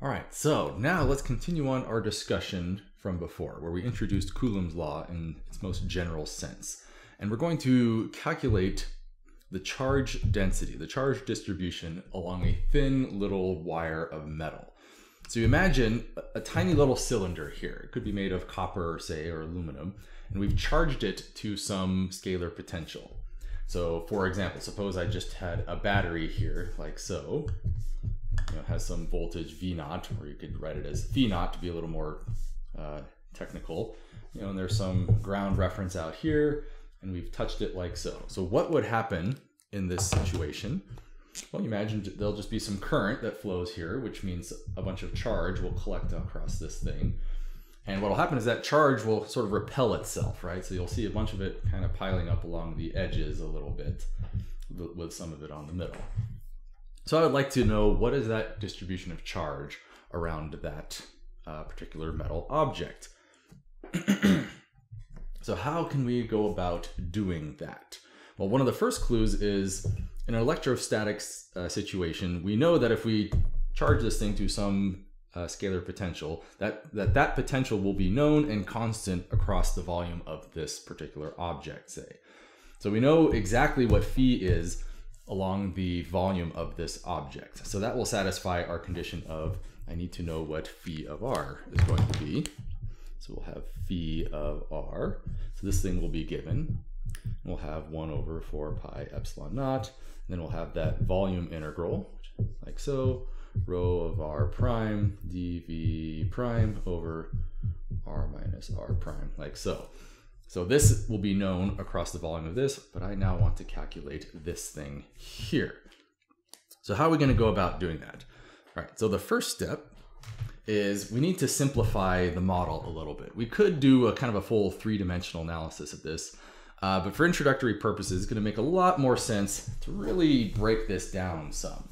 All right, so now let's continue on our discussion from before, where we introduced Coulomb's law in its most general sense. And we're going to calculate the charge density, the charge distribution along a thin little wire of metal. So you imagine a, a tiny little cylinder here. It could be made of copper, say, or aluminum, and we've charged it to some scalar potential. So for example, suppose I just had a battery here, like so. You know, has some voltage V naught, or you could write it as V naught to be a little more uh, technical. You know, and there's some ground reference out here, and we've touched it like so. So what would happen in this situation? Well, you imagine there'll just be some current that flows here, which means a bunch of charge will collect across this thing. And what will happen is that charge will sort of repel itself, right? So you'll see a bunch of it kind of piling up along the edges a little bit with some of it on the middle. So I would like to know what is that distribution of charge around that uh, particular metal object. so how can we go about doing that? Well, one of the first clues is in an electrostatic uh, situation, we know that if we charge this thing to some uh, scalar potential, that, that that potential will be known and constant across the volume of this particular object, say. So we know exactly what phi is along the volume of this object. So that will satisfy our condition of I need to know what phi of r is going to be. So we'll have phi of r. So this thing will be given. We'll have 1 over 4 pi epsilon naught. Then we'll have that volume integral, like so, rho of r prime dv prime over r minus r prime, like so. So this will be known across the volume of this, but I now want to calculate this thing here. So how are we going to go about doing that? All right, so the first step is we need to simplify the model a little bit. We could do a kind of a full three-dimensional analysis of this, uh, but for introductory purposes, it's going to make a lot more sense to really break this down some.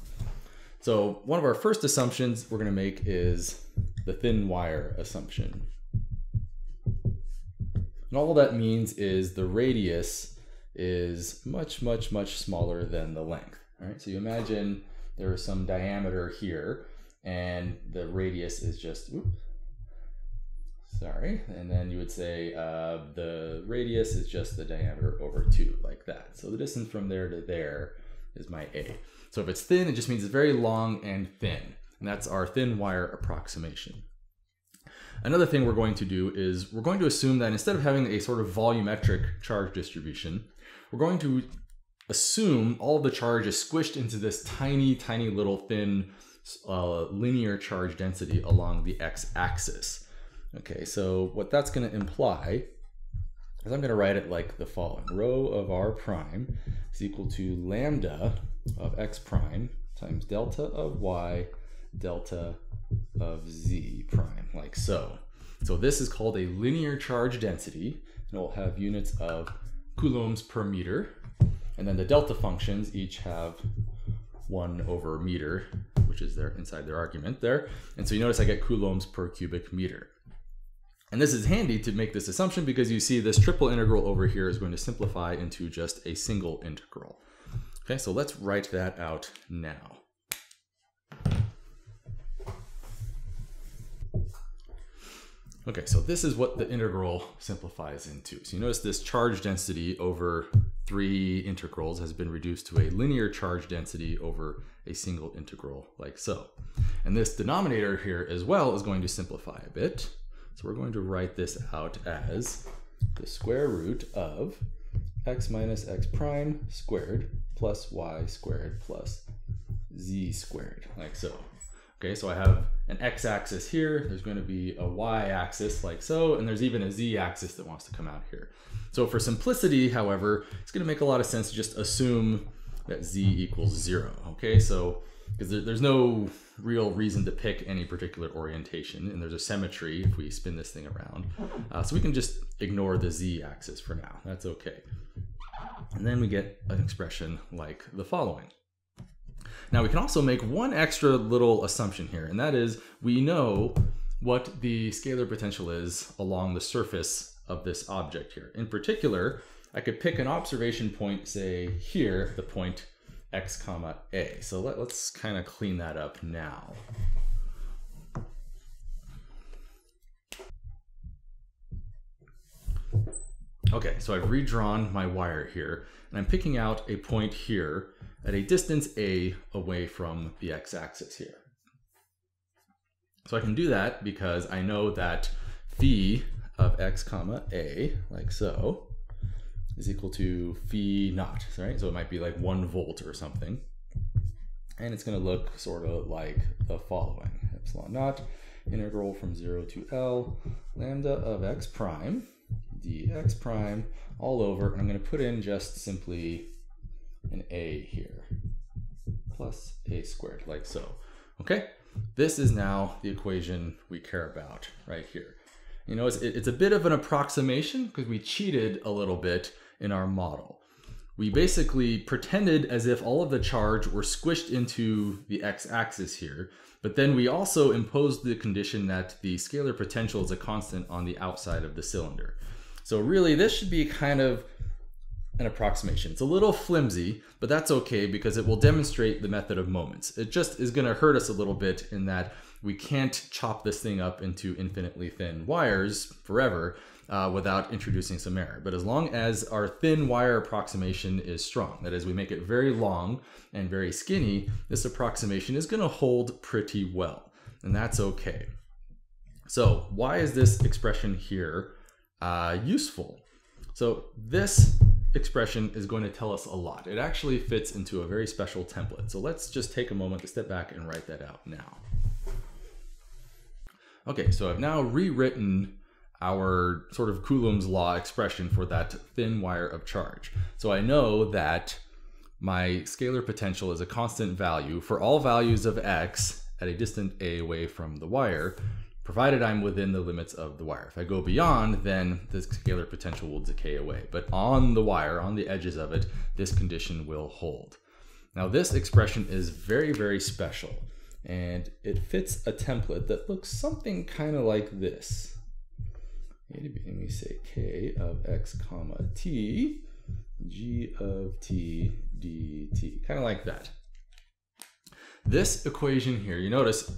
So one of our first assumptions we're going to make is the thin wire assumption. And all that means is the radius is much, much, much smaller than the length. All right, so you imagine there is some diameter here and the radius is just, oops, sorry. And then you would say uh, the radius is just the diameter over two like that. So the distance from there to there is my A. So if it's thin, it just means it's very long and thin. And that's our thin wire approximation. Another thing we're going to do is we're going to assume that instead of having a sort of volumetric charge distribution, we're going to assume all the charge is squished into this tiny, tiny little thin uh, linear charge density along the x-axis. Okay, so what that's going to imply is I'm going to write it like the following. Rho of r prime is equal to lambda of x prime times delta of y delta of z prime, so. So this is called a linear charge density, and it will have units of coulombs per meter. And then the delta functions each have 1 over meter, which is there inside their argument there. And so you notice I get coulombs per cubic meter. And this is handy to make this assumption because you see this triple integral over here is going to simplify into just a single integral. Okay, so let's write that out now. Okay, so this is what the integral simplifies into. So you notice this charge density over three integrals has been reduced to a linear charge density over a single integral like so. And this denominator here as well is going to simplify a bit. So we're going to write this out as the square root of x minus x prime squared plus y squared plus z squared, like so. Okay, so I have an x-axis here, there's going to be a y-axis like so, and there's even a z-axis that wants to come out here. So for simplicity, however, it's going to make a lot of sense to just assume that z equals zero. Okay, so because there, there's no real reason to pick any particular orientation, and there's a symmetry if we spin this thing around. Uh, so we can just ignore the z-axis for now. That's okay. And then we get an expression like the following. Now we can also make one extra little assumption here, and that is we know what the scalar potential is along the surface of this object here. In particular, I could pick an observation point, say here, the point x comma a. So let, us kind of clean that up now. Okay, so I've redrawn my wire here, and I'm picking out a point here at a distance a away from the x-axis here. So I can do that because I know that phi of x comma a, like so, is equal to phi naught, right? So it might be like one volt or something. And it's gonna look sort of like the following. Epsilon naught, integral from zero to L, lambda of x prime, dx prime, all over, and I'm gonna put in just simply an a here, plus a squared, like so, okay? This is now the equation we care about right here. You know, it's, it's a bit of an approximation because we cheated a little bit in our model. We basically pretended as if all of the charge were squished into the x-axis here, but then we also imposed the condition that the scalar potential is a constant on the outside of the cylinder. So really this should be kind of an approximation. It's a little flimsy, but that's okay because it will demonstrate the method of moments. It just is going to hurt us a little bit in that we can't chop this thing up into infinitely thin wires forever uh, without introducing some error. But as long as our thin wire approximation is strong, that is, we make it very long and very skinny, this approximation is going to hold pretty well, and that's okay. So why is this expression here uh, useful? So this expression is going to tell us a lot. It actually fits into a very special template. So let's just take a moment to step back and write that out now. Okay, so I've now rewritten our sort of Coulomb's law expression for that thin wire of charge. So I know that my scalar potential is a constant value for all values of x at a distant a away from the wire provided I'm within the limits of the wire. If I go beyond, then the scalar potential will decay away. But on the wire, on the edges of it, this condition will hold. Now this expression is very, very special and it fits a template that looks something kind of like this. Let we say k of x comma t, g of t dt, kind of like that. This equation here, you notice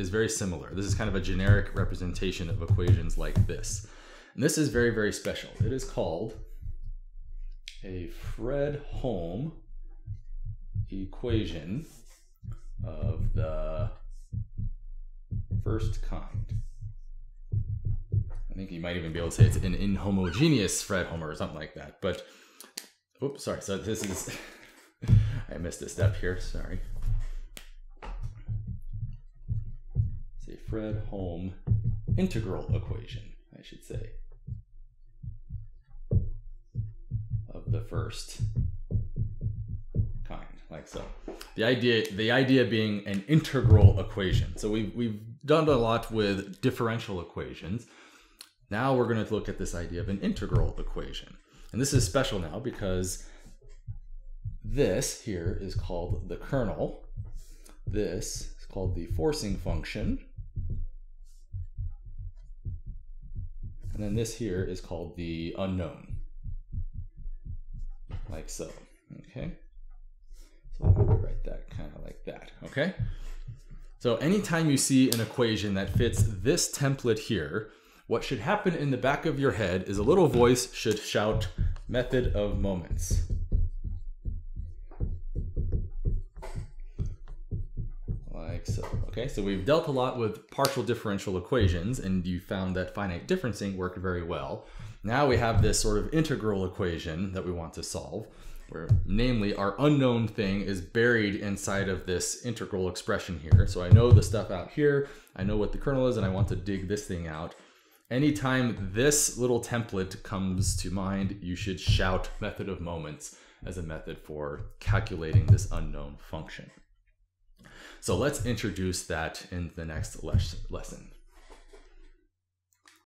is very similar. This is kind of a generic representation of equations like this. And this is very, very special. It is called a Fredholm equation of the first kind. I think you might even be able to say it's an inhomogeneous Fredholm or something like that. But, oops, sorry. So this is, I missed a step here. Sorry. Fredholm integral equation, I should say, of the first kind, like so. The idea, the idea being an integral equation. So we've, we've done a lot with differential equations. Now we're going to look at this idea of an integral equation. And this is special now because this here is called the kernel. This is called the forcing function. And then this here is called the unknown, like so, okay? So let me write that kind of like that, okay? So anytime you see an equation that fits this template here, what should happen in the back of your head is a little voice should shout method of moments. Like so. Okay, so we've dealt a lot with partial differential equations and you found that finite differencing worked very well. Now we have this sort of integral equation that we want to solve, where namely our unknown thing is buried inside of this integral expression here. So I know the stuff out here, I know what the kernel is, and I want to dig this thing out. Anytime this little template comes to mind, you should shout method of moments as a method for calculating this unknown function. So let's introduce that in the next lesson.